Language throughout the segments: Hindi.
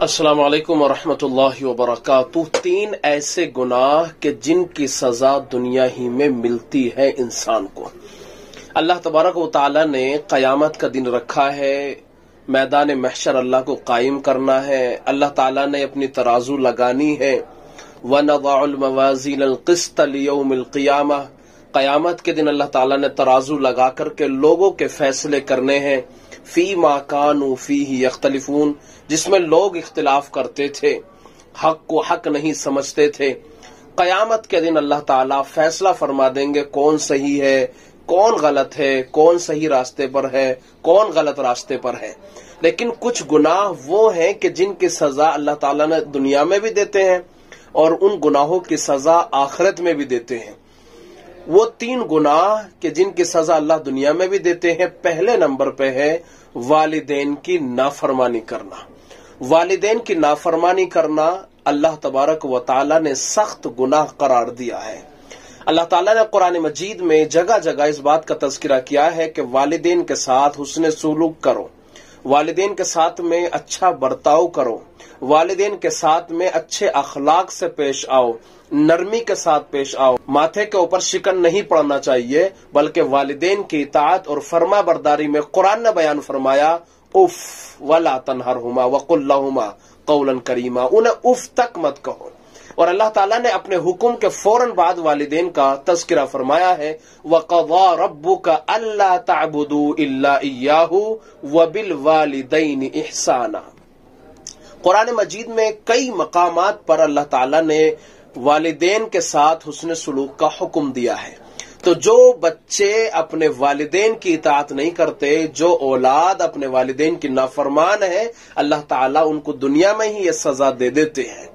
अस्सलाम वालेकुम वबरकातुह तीन ऐसे गुनाह के जिनकी सजा दुनिया ही में मिलती है इंसान को। अल्लाह तबारक व ने कयामत का दिन रखा है। मैदान महशर अल्लाह को कायम करना है। अल्लाह ताला ने अपनी तराजू लगानी है। व नवाजील किस्त क़ियामा कयामत के दिन अल्लाह ताला ने तराजू लगा करके लोगों के फैसले करने हैं। फ़ी माकान फ़ी ही यख्तलिफून, जिसमें लोग इख्तिलाफ करते थे, हक को हक नहीं समझते थे। कयामत के दिन अल्लाह ताला फैसला फरमा देंगे, कौन सही है, कौन गलत है, कौन सही रास्ते पर है, कौन गलत रास्ते पर है। लेकिन कुछ गुनाह वो हैं कि जिनकी सजा अल्लाह ताला ने दुनिया में भी देते हैं, और उन गुनाहों की सजा आखिरत में भी देते हैं। वो तीन गुनाह के जिनकी सजा अल्लाह दुनिया में भी देते हैं, पहले नंबर पे है वालिदेन की नाफरमानी करना। वालिदेन की नाफरमानी करना अल्लाह तबारक व ताला ने सख्त गुनाह करार दिया है। अल्लाह ताला ने कुरान मजीद में जगह जगह इस बात का तस्करा किया है कि वालिदेन के साथ हुसन सलूक करो। वालिदेन के साथ में अच्छा बर्ताव करो। वालिदेन के साथ में अच्छे अखलाक से पेश आओ। नरमी के साथ पेश आओ। माथे के ऊपर शिकन नहीं पड़ना चाहिए, बल्कि वालदेन की इतात और फर्मा बरदारी में कुरान ने बयान फरमाया, उफ, वला तनहर हुमा वकुल्लाहुमा, कौलन करीमा, उन्हें उफ तक मत कहो। और अल्लाह ताला ने अपने हुक्म के फ़ौरन बाद वालिदेन का तस्करा फरमाया है वक़ा रब्बू का अल्लाह ताबुदू इयाहू व बिल वालिदैन एहसाना कुरान मजीद में कई मकाम पर अल्लाह ताला ने वालिदेन के साथ हुसन सलूक का हुक्म दिया है। तो जो बच्चे अपने वालिदेन की इतात नहीं करते, जो औलाद अपने वालिदेन की नाफरमान है, अल्लाह ताला उनको दुनिया में ही ये सजा दे देते हैं।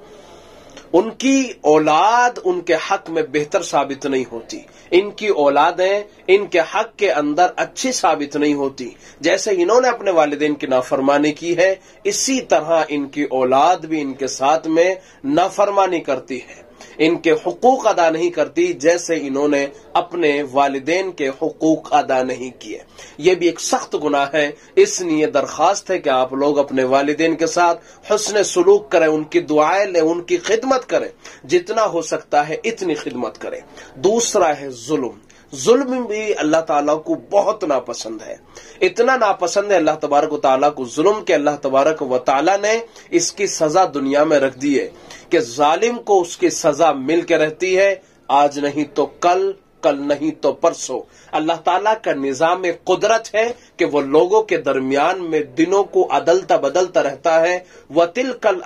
उनकी औलाद उनके हक में बेहतर साबित नहीं होती। इनकी औलादें इनके हक के अंदर अच्छी साबित नहीं होती। जैसे इन्होंने अपने वालदेन की नाफरमानी की है, इसी तरह इनकी औलाद भी इनके साथ में नाफरमानी करती है। इनके हकूक अदा नहीं करती जैसे इन्होंने अपने वाले के हकूक अदा नहीं किए। ये भी एक सख्त गुना है। इसलिए दरखास्त है कि आप लोग अपने वाले के साथ हसन सलूक करें, उनकी दुआएँ लें, उनकी खिदमत करें। जितना हो सकता है इतनी खिदमत करें। दूसरा है जुल्म। जुल्म भी अल्लाह ताला को बहुत नापसंद है। इतना नापसंद है अल्लाह तबारक ताला को जुल्म के अल्लाह तबारक व ने इसकी सजा दुनिया में रख दी है कि जालिम को उसकी सजा मिल के रहती है। आज नहीं तो कल कल नहीं तो परसों। अल्लाह ताला का निज़ाम कुदरत है कि वो लोगों के दरमियान में दिनों को अदलता बदलता रहता है। व तिल कल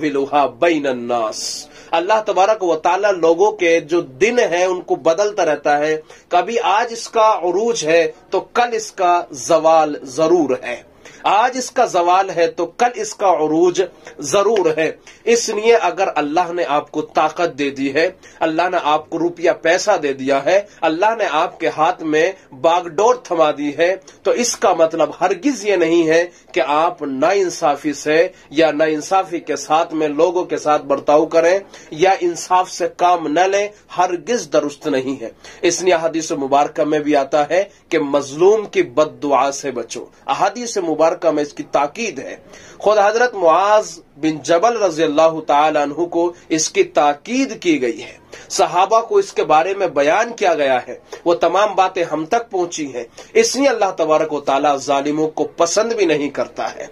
विलुहा बैन नास अल्लाह तबारक व ताला लोगों के जो दिन है, उनको बदलता रहता है। कभी आज इसका अरूज है तो कल इसका जवाल ज़रूर है। आज इसका जवाल है तो कल इसका अरूज ज़रूर है। इसलिए अगर अल्लाह ने आपको ताकत दे दी है, अल्लाह ने आपको रुपया पैसा दे दिया है, अल्लाह ने आपके हाथ में बागडोर थमा दी है तो इसका मतलब हरगिज ये नहीं है कि आप ना इंसाफी से या ना इंसाफी के साथ में लोगों के साथ बर्ताव करें या इंसाफ से काम न लें, हरगिज दुरुस्त नहीं है। इसलिए अहदीस मुबारक में भी आता है कि मजलूम की बद से बचो। अहदीस मुबारक मुबारक में इसकी ताकीद है। खुद हज़रत मुआज बिन जबल रज़ी अल्लाह तु को इसकी ताकीद की गई है। सहाबा को इसके बारे में बयान किया गया है। वो तमाम बातें हम तक पहुँची हैं। इसलिए अल्लाह तबारक ताला जालिमों को पसंद भी नहीं करता है।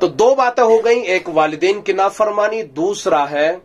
तो दो बातें हो गई, एक वालिदेन की नाफरमानी, दूसरा है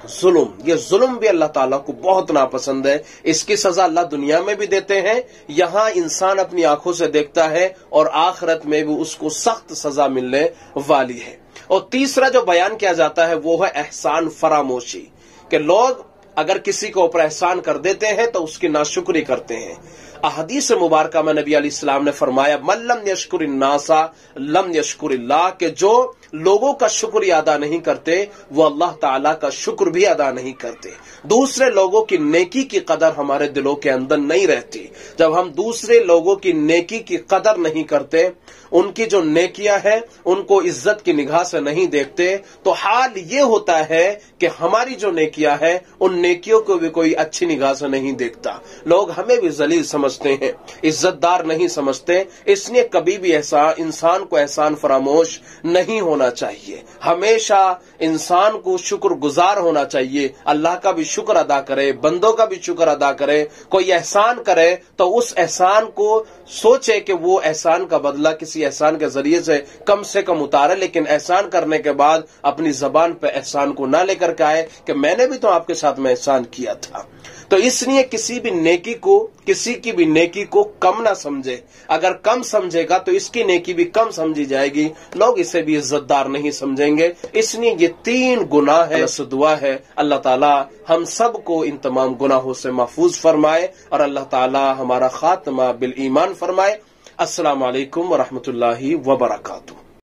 जुल्म। ये जुल्म भी अल्लाह ताला को बहुत नापसंद है। इसकी सजा अल्लाह दुनिया में भी देते हैं। यहाँ इंसान अपनी आँखों से देखता है और आखिरत में भी उसको सख्त सजा मिलने वाली है। और तीसरा जो बयान किया जाता है, वो है एहसान फरामोशी। कि लोग अगर किसी को ऊपर एहसान कर देते हैं तो उसकी नाशुक्री करते हैं। अहदीस मुबारक में नबी इस्लाम ने फरमाया मल्लम यशकुर नासा लम यशकुर के जो लोगों का शुक्र अदा नहीं करते, वो अल्लाह ताला का शुक्र भी अदा नहीं करते। दूसरे लोगों की नेकी की कदर हमारे दिलों के अंदर नहीं रहती। जब हम दूसरे लोगों की नेकी की कदर नहीं करते, उनकी जो नेकियाँ हैं, उनको इज़्ज़त की निगाह से नहीं देखते तो हाल ये होता है कि हमारी जो नेकियाँ हैं, उन नेकियों को भी कोई अच्छी निगाह से नहीं देखता। लोग हमें भी जलील समझते हैं, इज्जतदार नहीं समझते, इसलिए कभी भी ऐसा, इंसान को एहसान फरामोश नहीं होना चाहिए। हमेशा इंसान को शुक्र गुजार होना चाहिए। अल्लाह का भी शुक्र अदा करे, बंदों का भी शुक्र अदा करे, कोई एहसान करे तो उस एहसान को सोचे कि वो एहसान का बदला किसी एहसान के ज़रिए से कम से कम उतारे, लेकिन एहसान करने के बाद अपनी जबान पे एहसान को ना लेकर के आए कि मैंने भी तो आपके साथ में एहसान किया था। तो इसलिए किसी भी नेकी को, किसी की भी नेकी को कम ना समझे। अगर कम समझेगा तो इसकी नेकी भी कम समझी जाएगी। लोग इसे भी इज्जतदार नहीं समझेंगे। इसलिए ये तीन गुनाह है। दुआ है, अल्लाह ताला हम सबको इन तमाम गुनाहों से महफूज फरमाए और अल्लाह ताला हमारा खात्मा बिल ईमान फरमाए असलकम वालेकुम वरहमतुल्लाहि वबरकातुहू